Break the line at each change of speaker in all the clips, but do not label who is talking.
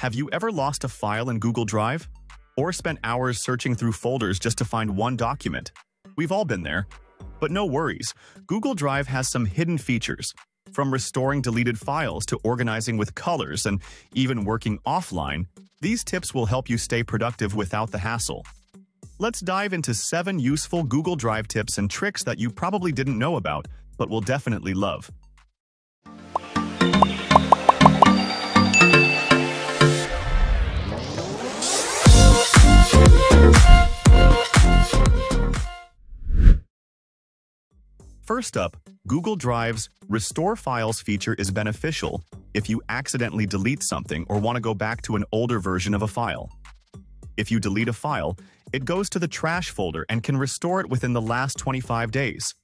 Have you ever lost a file in Google Drive? Or spent hours searching through folders just to find one document? We've all been there. But no worries, Google Drive has some hidden features. From restoring deleted files to organizing with colors and even working offline, these tips will help you stay productive without the hassle. Let's dive into 7 useful Google Drive tips and tricks that you probably didn't know about, but will definitely love. First up, Google Drive's Restore Files feature is beneficial if you accidentally delete something or want to go back to an older version of a file. If you delete a file, it goes to the trash folder and can restore it within the last 25 days.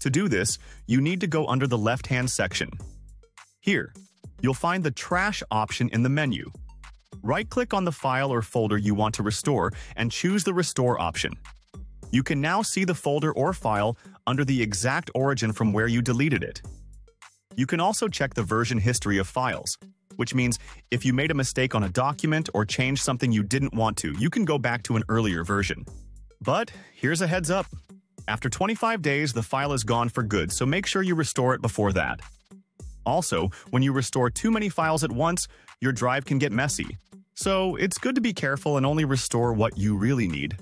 To do this, you need to go under the left-hand section. Here, you'll find the Trash option in the menu. Right-click on the file or folder you want to restore and choose the Restore option. You can now see the folder or file under the exact origin from where you deleted it. You can also check the version history of files, which means if you made a mistake on a document or changed something you didn't want to, you can go back to an earlier version. But here's a heads up. After 25 days, the file is gone for good, so make sure you restore it before that. Also, when you restore too many files at once, your drive can get messy. So it's good to be careful and only restore what you really need.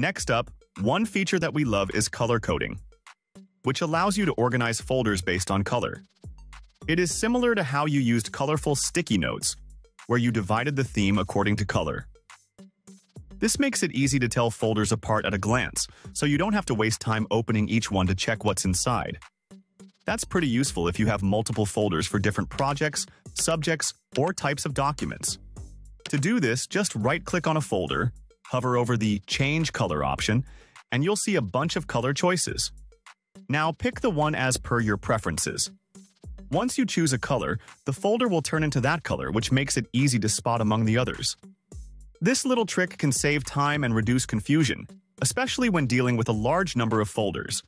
Next up, one feature that we love is color coding, which allows you to organize folders based on color. It is similar to how you used colorful sticky notes, where you divided the theme according to color. This makes it easy to tell folders apart at a glance, so you don't have to waste time opening each one to check what's inside. That's pretty useful if you have multiple folders for different projects, subjects, or types of documents. To do this, just right-click on a folder, hover over the Change Color option, and you'll see a bunch of color choices. Now pick the one as per your preferences. Once you choose a color, the folder will turn into that color, which makes it easy to spot among the others. This little trick can save time and reduce confusion, especially when dealing with a large number of folders.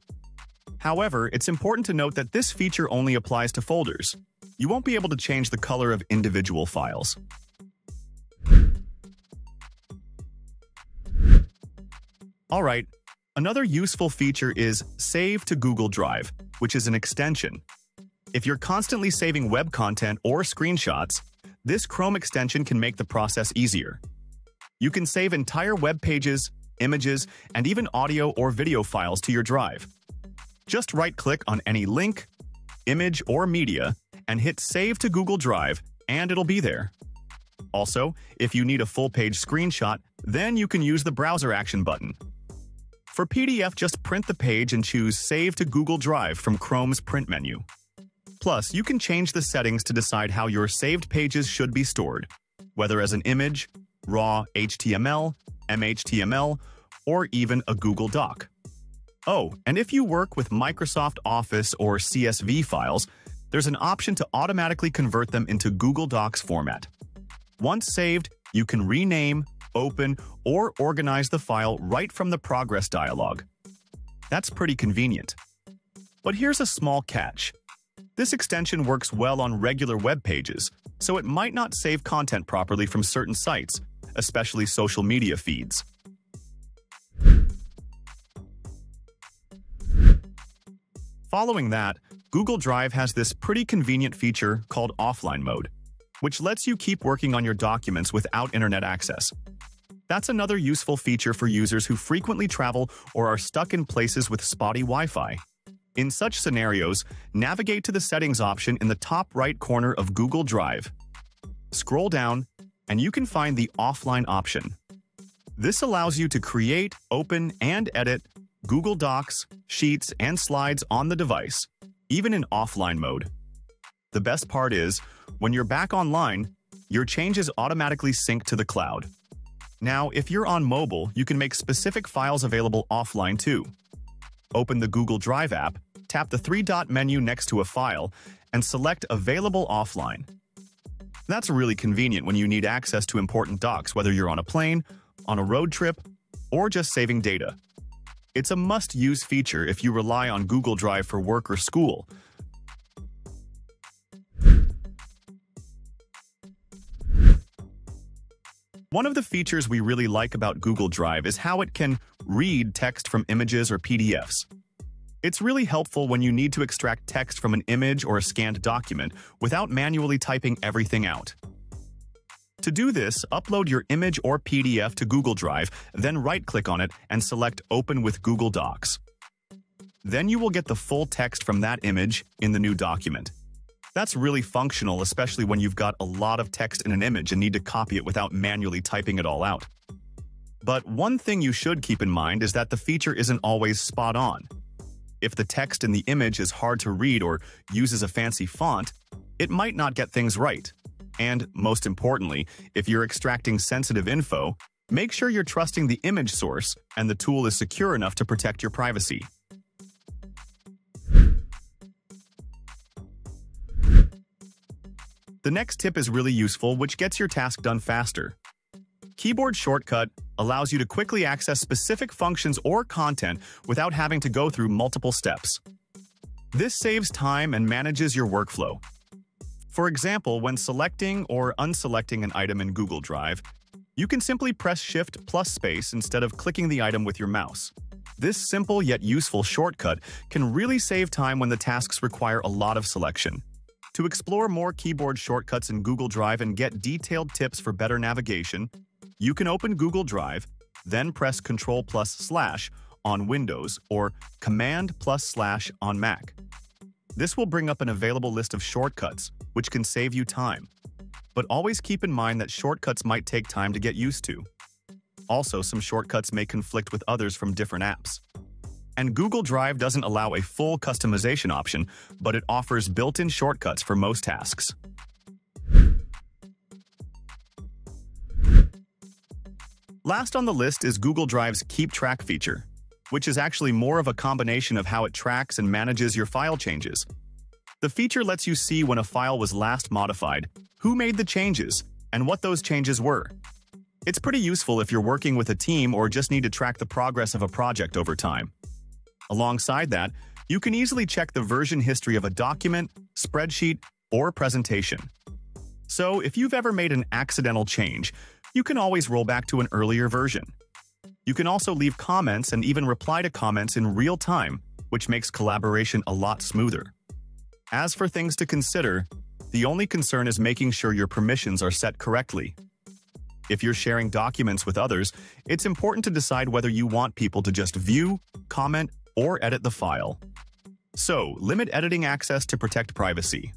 However, it's important to note that this feature only applies to folders. You won't be able to change the color of individual files. Alright, another useful feature is Save to Google Drive, which is an extension. If you're constantly saving web content or screenshots, this Chrome extension can make the process easier. You can save entire web pages, images, and even audio or video files to your drive. Just right-click on any link, image, or media and hit Save to Google Drive, and it'll be there. Also, if you need a full-page screenshot, then you can use the Browser Action button. For PDF, just print the page and choose Save to Google Drive from Chrome's print menu. Plus, you can change the settings to decide how your saved pages should be stored, whether as an image, raw HTML, MHTML, or even a Google Doc. Oh, and if you work with Microsoft Office or CSV files, there's an option to automatically convert them into Google Docs format. Once saved, you can rename, open, or organize the file right from the progress dialog. That's pretty convenient. But here's a small catch. This extension works well on regular web pages, so it might not save content properly from certain sites, especially social media feeds. Following that, Google Drive has this pretty convenient feature called offline mode, which lets you keep working on your documents without internet access. That's another useful feature for users who frequently travel or are stuck in places with spotty Wi-Fi. In such scenarios, navigate to the Settings option in the top right corner of Google Drive. Scroll down, and you can find the Offline option. This allows you to create, open, and edit Google Docs, Sheets, and Slides on the device, even in offline mode. The best part is, when you're back online, your changes automatically sync to the cloud. Now, if you're on mobile, you can make specific files available offline too. Open the Google Drive app, tap the three-dot menu next to a file, and select Available Offline. That's really convenient when you need access to important docs, whether you're on a plane, on a road trip, or just saving data. It's a must-use feature if you rely on Google Drive for work or school. One of the features we really like about Google Drive is how it can read text from images or PDFs. It's really helpful when you need to extract text from an image or a scanned document without manually typing everything out. To do this, upload your image or PDF to Google Drive, then right-click on it and select Open with Google Docs. Then you will get the full text from that image in the new document. That's really functional, especially when you've got a lot of text in an image and need to copy it without manually typing it all out. But one thing you should keep in mind is that the feature isn't always spot on. If the text in the image is hard to read or uses a fancy font, it might not get things right. And, most importantly, if you're extracting sensitive info, make sure you're trusting the image source and the tool is secure enough to protect your privacy. The next tip is really useful, which gets your task done faster. Keyboard Shortcut allows you to quickly access specific functions or content without having to go through multiple steps. This saves time and manages your workflow. For example, when selecting or unselecting an item in Google Drive, you can simply press Shift plus space instead of clicking the item with your mouse. This simple yet useful shortcut can really save time when the tasks require a lot of selection. To explore more keyboard shortcuts in Google Drive and get detailed tips for better navigation, you can open Google Drive, then press Ctrl plus slash on Windows or Command plus slash on Mac. This will bring up an available list of shortcuts, which can save you time. But always keep in mind that shortcuts might take time to get used to. Also, some shortcuts may conflict with others from different apps. And Google Drive doesn't allow a full customization option, but it offers built-in shortcuts for most tasks. Last on the list is Google Drive's Keep Track feature, which is actually more of a combination of how it tracks and manages your file changes. The feature lets you see when a file was last modified, who made the changes, and what those changes were. It's pretty useful if you're working with a team or just need to track the progress of a project over time. Alongside that, you can easily check the version history of a document, spreadsheet, or presentation. So if you've ever made an accidental change, you can always roll back to an earlier version. You can also leave comments and even reply to comments in real time, which makes collaboration a lot smoother. As for things to consider, the only concern is making sure your permissions are set correctly. If you're sharing documents with others, it's important to decide whether you want people to just view, comment, or edit the file. So, limit editing access to protect privacy.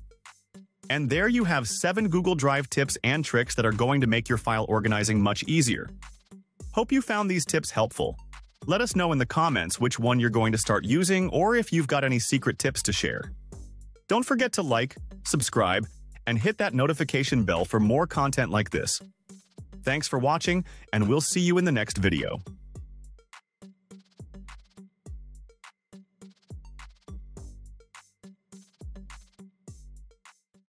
And there you have 7 Google Drive tips and tricks that are going to make your file organizing much easier. Hope you found these tips helpful. Let us know in the comments which one you're going to start using or if you've got any secret tips to share. Don't forget to like, subscribe, and hit that notification bell for more content like this. Thanks for watching, and we'll see you in the next video.